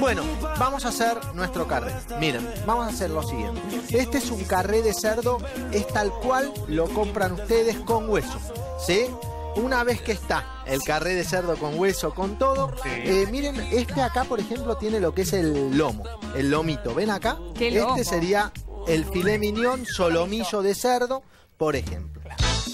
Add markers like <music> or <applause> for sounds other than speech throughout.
Bueno, vamos a hacer nuestro carré. Miren, vamos a hacer lo siguiente. Este es un carré de cerdo, es tal cual lo compran ustedes con hueso. ¿Sí? Una vez que está el carré de cerdo con hueso, con todo, eh, miren, este acá, por ejemplo, tiene lo que es el lomo, el lomito. ¿Ven acá? Este sería el filé mignon solomillo de cerdo, por ejemplo.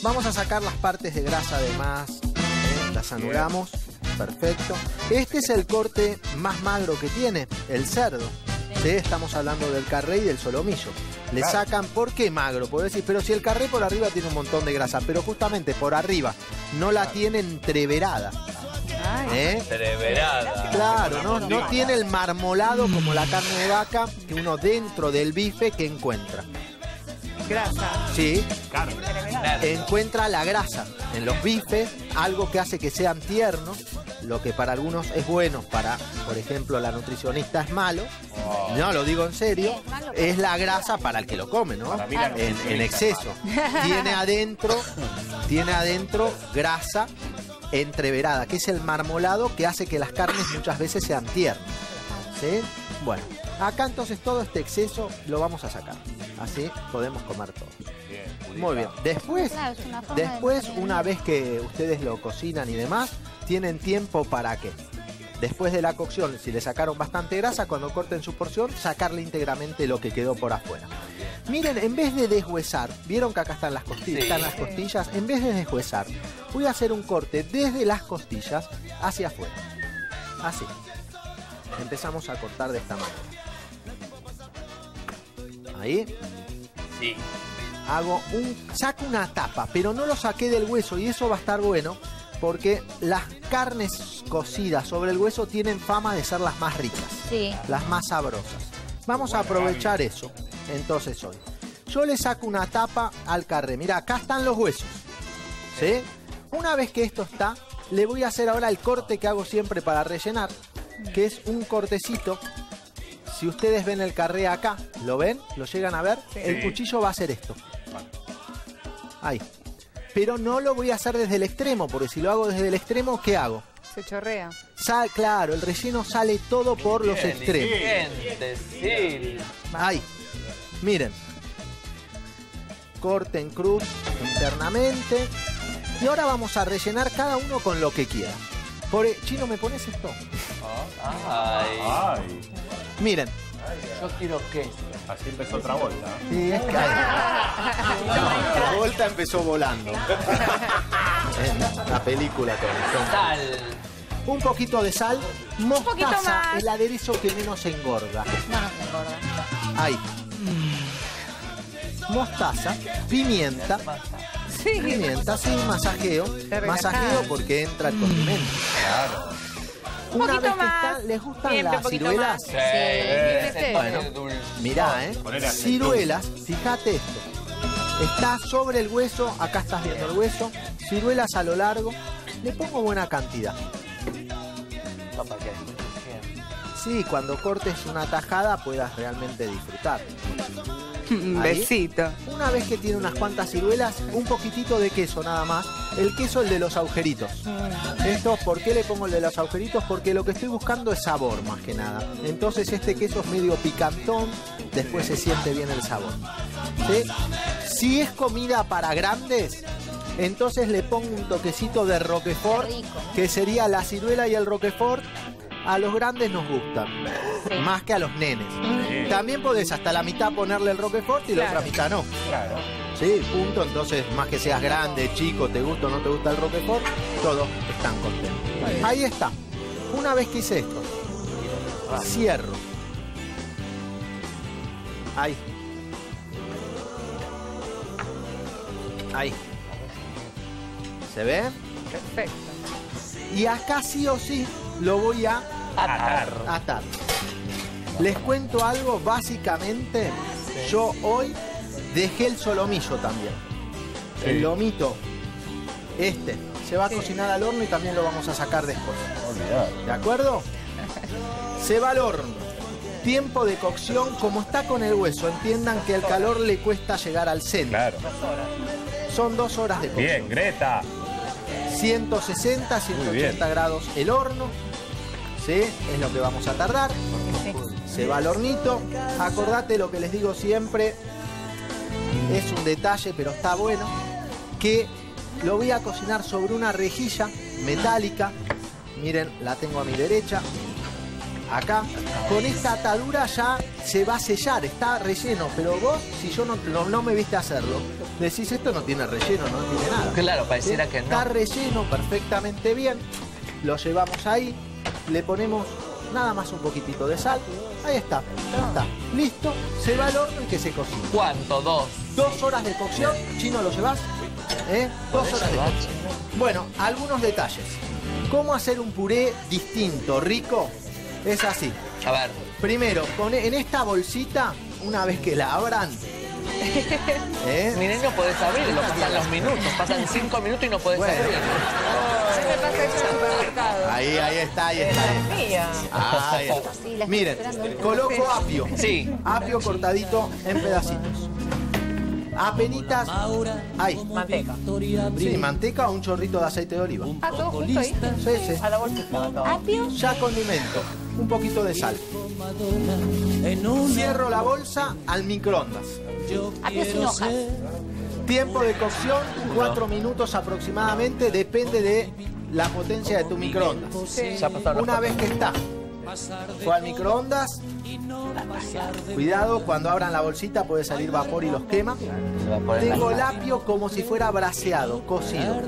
Vamos a sacar las partes de grasa de más, ¿eh? las anulamos, perfecto. Este es el corte más magro que tiene, el cerdo. ¿sí? Estamos hablando del carré y del solomillo. Le sacan, ¿por qué magro? Puedo decir, pero si el carré por arriba tiene un montón de grasa, pero justamente por arriba no la tiene entreverada. ¿eh? Entreverada. Claro, no, no tiene el marmolado como la carne de vaca que uno dentro del bife que encuentra. grasa. Sí, Claro. Encuentra la grasa en los bifes, algo que hace que sean tiernos, lo que para algunos es bueno, para, por ejemplo, la nutricionista es malo. No, lo digo en serio, es la grasa para el que lo come, ¿no? En, en exceso. Tiene adentro, tiene adentro grasa entreverada, que es el marmolado que hace que las carnes muchas veces sean tiernas. ¿Sí? Bueno, acá entonces todo este exceso lo vamos a sacar. Así podemos comer todo. Muy bien. Después, Claro, es una de después una vez que ustedes lo cocinan y demás, tienen tiempo para qué. Después de la cocción, si le sacaron bastante grasa, cuando corten su porción, sacarle íntegramente lo que quedó por afuera. Miren, en vez de deshuesar, vieron que acá están las costillas, Sí. están las costillas, en vez de deshuesar, voy a hacer un corte desde las costillas hacia afuera. Así. Empezamos a cortar de esta manera. Ahí Sí. Hago un saco una tapa, pero no lo saqué del hueso y eso va a estar bueno porque las carnes cocidas sobre el hueso tienen fama de ser las más ricas, Sí. las más sabrosas. Vamos a aprovechar eso. Entonces hoy yo le saco una tapa al carré. Mira, acá están los huesos. ¿Sí? Una vez que esto está, le voy a hacer ahora el corte que hago siempre para rellenar, que es un cortecito. Si ustedes ven el carré acá, ¿lo ven? ¿Lo llegan a ver? El cuchillo va a hacer esto. Ahí. Pero no lo voy a hacer desde el extremo, porque si lo hago desde el extremo, ¿qué hago? Se chorrea. Sal, claro, el relleno sale todo por los extremos. bien. Ahí. Miren. Corten cruz internamente. Y ahora vamos a rellenar cada uno con lo que quiera. Por, Chino, ¿me pones esto? Ay. Ay, Miren. Yo quiero queso. así empezó otra vuelta. ¿eh? Sí, es que <laughs> Empezó volando. en <laughs> la película con Sal. un poquito de sal, poquito mostaza, más. el aderezo que menos engorda. No, no se engorda. Ahí. Mostaza, pimienta, Sí. pimienta, sí, masajeo. Masajeo porque entra el condimento. Un Una poquito vez que más. está, ¿les gustan Siempre un las poquito ciruelas? más. Sí. Bueno. Mirá, ¿eh? Ponele aceitún. Ciruelas, fíjate esto. Está sobre el hueso, acá estás viendo el hueso. Ciruelas a lo largo. Le pongo buena cantidad. Sí, cuando cortes una tajada puedas realmente disfrutar. <laughs> Un besito. Una vez que tiene unas cuantas ciruelas, un poquitito de queso nada más. El queso, el de los agujeritos. Esto, ¿por qué le pongo el de los agujeritos? Porque lo que estoy buscando es sabor más que nada. Entonces este queso es medio picantón, después se siente bien el sabor. ¿Sí? Si es comida para grandes, entonces le pongo un toquecito de roquefort, que sería la ciruela y el roquefort. A los grandes nos gustan, más que a los nenes. También podés hasta la mitad ponerle el roquefort y la otra mitad no. Claro. Sí, punto. Entonces, más que seas grande, chico, te gusta o no te gusta el Roquefort, todos están contentos. Ahí está. Una vez que hice esto, cierro. Ahí. Ahí. ¿Se ve? Perfecto. Y acá sí o sí lo voy a Atar. atar. Les cuento algo, básicamente, yo hoy dejé el solomillo también. El lomito, este, se va a cocinar al horno y también lo vamos a sacar después. Olvidar. ¿De acuerdo? Se va al horno. Tiempo de cocción, como está con el hueso, entiendan que el calor le cuesta llegar al centro. Claro. Son dos horas de cocción. Bien, Greta. 160, 180 bien. grados el horno. ¿Sí? Es lo que vamos a tardar. Se va al hornito. Acordate lo que les digo siempre. Es un detalle, pero está bueno. Que lo voy a cocinar sobre una rejilla metálica. Miren, la tengo a mi derecha. Acá. Con esta atadura ya se va a sellar. Está relleno. Pero vos, si yo no, no, no me viste hacerlo, decís esto no tiene relleno, no tiene nada. Claro, pareciera que no. Está relleno perfectamente bien. Lo llevamos ahí. Le ponemos nada más un poquitito de sal. Ahí está. Ya está. Listo. Se va al horno y que se cocine. ¿Cuánto? Dos. Dos horas de cocción. Chino, ¿lo llevas? ¿Eh? Dos horas de cocción. Bueno, algunos detalles. ¿Cómo hacer un puré distinto, rico? Es así. A ver. Primero, pone en esta bolsita, una vez que la abran, <laughs> ¿eh? Miren, no podés abrirlo, pasan los minutos, pasan cinco minutos y no podés Bueno. abrirlo. Se me pasa eso en el supermercado. Ahí, ahí está, ahí está. ahí está. Mía. Ahí está. Sí, la estoy Miren, coloco apio. Sí. Apio cortadito en pedacitos. Apenitas. Ahí. Manteca. Sí, manteca o un chorrito de aceite de oliva. Ah, todo justo ahí. Sí, sí. A la bolsita todo. Apio. Ya condimento. Un poquito de sal. Cierro la bolsa al microondas. Apio sin hojas. Tiempo de cocción, cuatro minutos aproximadamente, depende de la potencia de tu microondas. Ya pasaron Una vez que está, fue al microondas. Cuidado, cuando abran la bolsita puede salir vapor y los quema. Tengo la- el apio como si fuera braseado, cocido.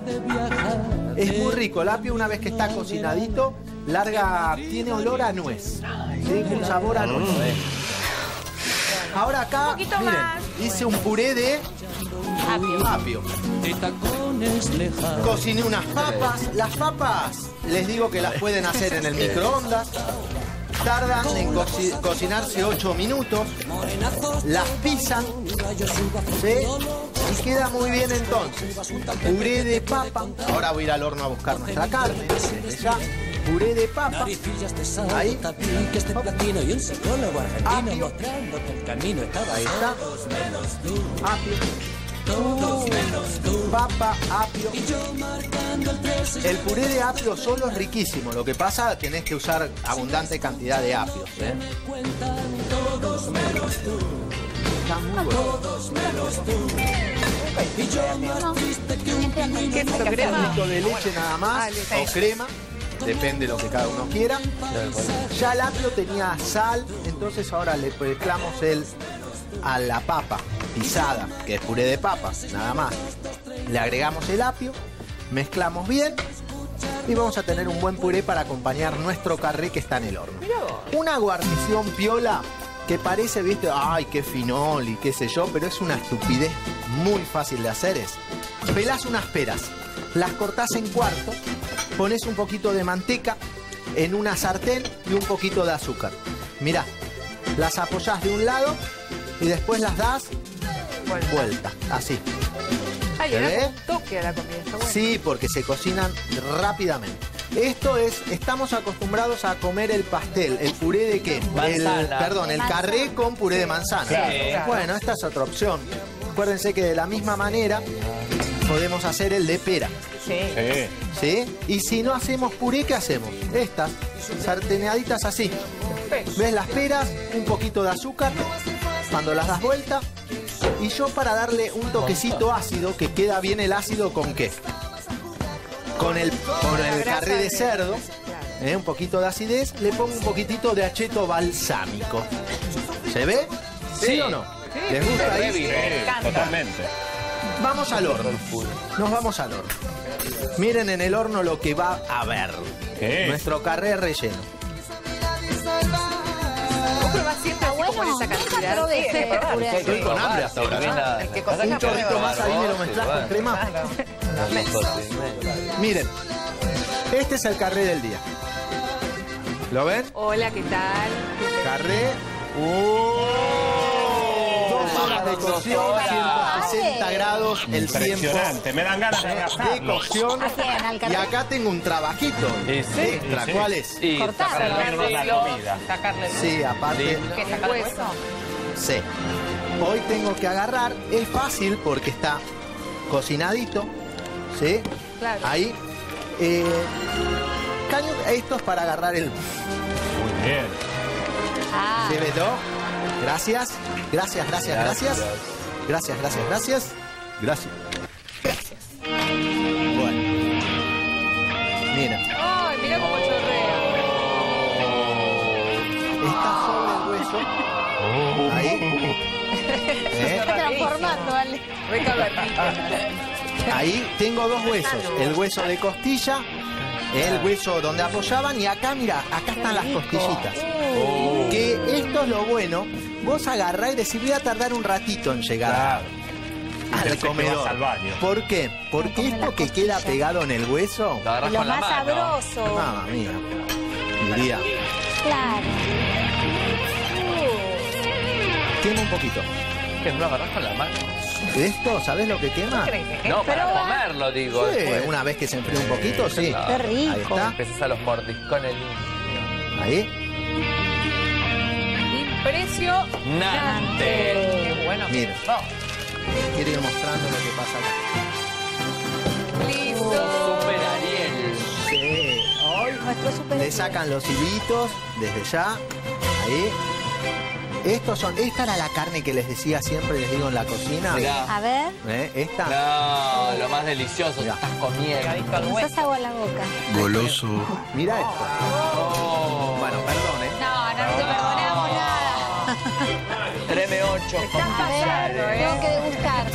Es muy rico, el apio una vez que está cocinadito, larga, tiene olor a nuez. Tiene un sabor a nuez. Ahora acá, miren, hice un puré de Apio. Apio. Cociné unas papas. Las papas, les digo que las pueden hacer en el <laughs> microondas. Tardan en coci- cocinarse 8 minutos. Las pisan. ¿sí? Y queda muy bien entonces. Puré de papa. Ahora voy a ir al horno a buscar nuestra carne. desde ya. Puré de papa. Ahí. Apio. Ahí está. Apio. Papa, apio. El puré de apio solo es riquísimo. Lo que pasa, tenés que usar abundante cantidad de apio. ¿eh? Está muy bueno. No. Gente, ¿Qué es esto, crema? Un de leche nada más o crema. Depende de lo que cada uno quiera. Ya el apio tenía sal, entonces ahora le mezclamos el a la papa pisada, que es puré de papa, nada más. Le agregamos el apio, mezclamos bien y vamos a tener un buen puré para acompañar nuestro carré que está en el horno. Una guarnición piola que parece, viste, ay, qué finol y qué sé yo, pero es una estupidez muy fácil de hacer es, pelás unas peras, las cortás en cuartos, pones un poquito de manteca en una sartén y un poquito de azúcar. Mirá, las apoyás de un lado y después las das vuelta, así. Ay, ¿Se le ve? da un toque a la comida. Está bueno. Sí, porque se cocinan rápidamente. Esto es, estamos acostumbrados a comer el pastel, el puré de qué? El, perdón, el carré con puré de manzana. Claro. Bueno, esta es otra opción. Acuérdense que de la misma manera podemos hacer el de pera, Sí. Sí. ¿sí? Y si no hacemos puré, ¿qué hacemos? Estas, sarteneaditas así. Perfecto. ¿Ves las peras? Un poquito de azúcar. Cuando las das vuelta. Y yo para darle un toquecito ácido, que queda bien el ácido con qué? Con el, con el carré de cerdo. ¿eh? Un poquito de acidez. Le pongo un poquitito de acheto balsámico. ¿Se ve? ¿Sí, Sí. o no? ¿Les gusta ahí? Sí, totalmente. Vamos al horno. Nos vamos al horno. Miren en el horno lo que va a haber. ¿Qué? Nuestro carré relleno. Esa Sí. Estoy con hambre hasta ahora. Un chorrito más ahí me lo mezclas con crema. Miren, este es el carré del día. ¿Lo ven? Hola, ¿qué tal? Carré. De cocción, 160 grados el tiempo Impresionante. Me dan ganas de de cocción. Y acá tengo un trabajito extra. ¿Cuál es? Y sacarle la comida. Sacarle el Sí, aparte, sí. Hoy tengo que agarrar. Es fácil porque está cocinadito. ¿Sí? Claro. Ahí. Eh, caño, esto es para agarrar el, Bien. Ah, ¿Sí, Beto? Gracias. Gracias, gracias, gracias. Gracias, gracias, gracias. Gracias. Gracias. Bueno. Mira, Ay, mira cómo chorrea. está sobre el hueso. Ahí. <laughs> ¿Eh? está transformando, cavernícola. Ahí tengo dos huesos. El hueso de costilla, el hueso donde apoyaban y acá, mira, acá están las costillitas. Que esto es lo bueno. Vos agarrás y decís, voy a tardar un ratito en llegar Claro. al comedor. al baño. ¿Por qué? Porque esto que queda pegado en el hueso, Lo agarras Lo con la más mano. sabroso. mamma mía, diría, Claro. quema un poquito. ¿Qué? ¿No lo agarras con la mano? Esto, ¿sabes lo que quema? ¿Crees que No, para comerlo, digo. Sí, una vez que se enfríe un poquito, sí. Qué Ahí rico. está, Empiezas a los mordiscones ahí. Impresionante. Nante. Qué bueno. Mira. No. Quiero ir mostrando lo que pasa acá. Listo. Super Ariel. Sí. Nuestro super. Le sacan los hilitos desde ya. Ahí. Estos son, esta era la carne que les decía siempre, les digo en la cocina. Mirá. A ver. ¿Eh? Esta. No, lo más delicioso, Mirá. estás comiendo. Nos agua a la boca. Goloso. Mira esto. Oh. Con pillares. tengo que degustar.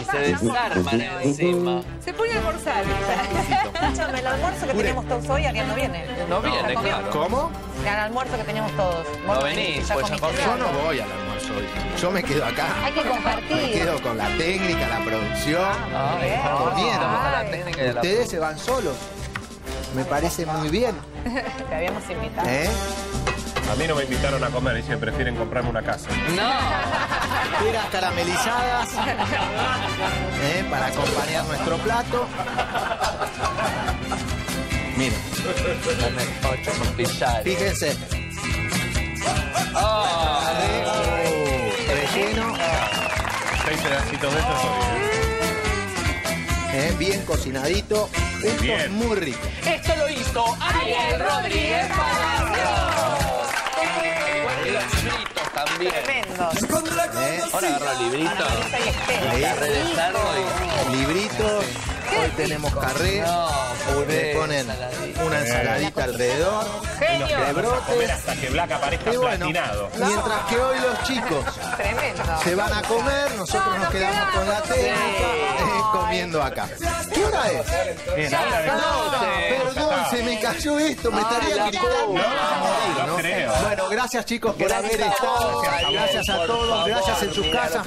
Y se desarman encima. Se pone a almorzar. Escúchame, el almuerzo que teníamos todos hoy, Ariel no viene. No viene, claro. ¿Cómo? El almuerzo que teníamos todos. No venís, pues ya. Yo no voy al almuerzo hoy. Yo me quedo acá. Hay que Me compartir. quedo con la técnica, la producción. Ay, Bien. Comiendo. Vamos a la técnica y a la- Ustedes se van solos. Me parece muy bien. <laughs> Te habíamos invitado. ¿Eh? A mí no me invitaron a comer, dicen prefieren comprarme una casa. No. Peras caramelizadas. ¿eh? Para acompañar nuestro plato. Miren, fíjense. Oh. Relleno. Seis pedacitos de estos. ¿eh? ¿eh? Bien cocinadito. Esto es Bien. muy rico. Esto lo hizo Ariel Rodríguez Palacios. Y los fritos también. ¿eh? Ahora agarra librito. De cerdo y... Libritos. Hoy tenemos carré. No, Le puré, ponen ensaladita. una ensaladita alrededor. Genio. De Comer brotes. hasta que Black aparezca Y bueno, platinado. mientras que hoy los chicos Tremendo. se van a comer, nosotros No, nos nos quedamos con la técnica eh, comiendo acá. ¿Qué hora es? No, perdón, se me cayó esto, me estaría gritando. No, no creo. Bueno, gracias chicos por Gracias haber estado. Gracias a todos, gracias en sus casas.